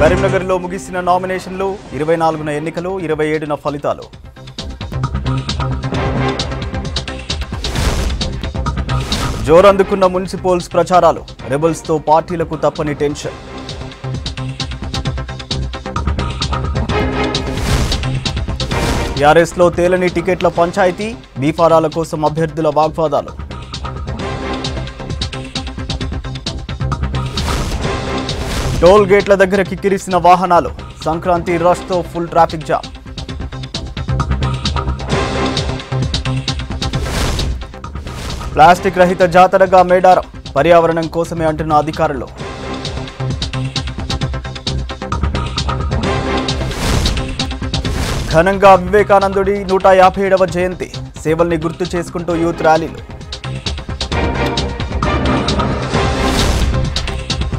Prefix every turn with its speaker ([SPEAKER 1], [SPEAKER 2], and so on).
[SPEAKER 1] కరీంనగర్లో ముగిసిన నామినేషన్లు ఇరవై నాలుగున ఎన్నికలు ఇరవై ఏడున ఫలితాలు. జోరందుకున్న మున్సిపల్స్ ప్రచారాలు రెబల్స్తో పార్టీలకు తప్పని టెన్షన్. టీఆర్ఎస్లో తేలని టికెట్ల పంచాయతీ బీఫారాల కోసం అభ్యర్థుల వాగ్వాదాలు. టోల్ గేట్ల దగ్గర కిక్కిరిసిన వాహనాలు. సంక్రాంతి రష్తో ఫుల్ ట్రాఫిక్ జామ్. ప్లాస్టిక్ రహిత జాతరగా మేడారం. పర్యావరణం కోసమే అంటున్న అధికారులు. ఘనంగా వివేకానందుడి నూట యాభై ఏడవ జయంతి. సేవల్ని గుర్తు చేసుకుంటూ యూత్ ర్యాలీలు.